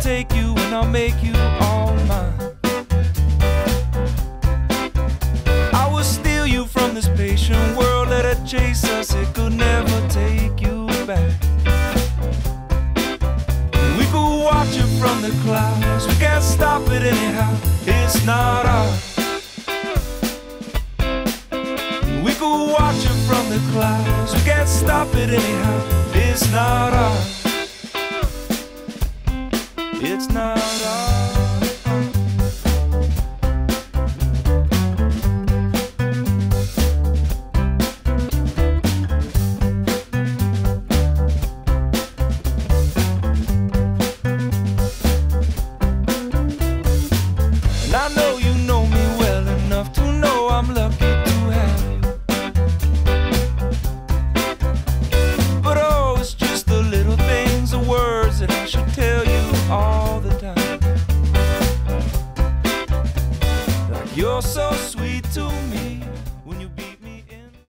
take you and I'll make you all mine. I will steal you from this patient world, let it chase us, it could never take you back. We could watch it from the clouds, we can't stop it anyhow, it's not ours. We could watch it from the clouds, we can't stop it anyhow, it's not it's not all. so sweet to me. When you be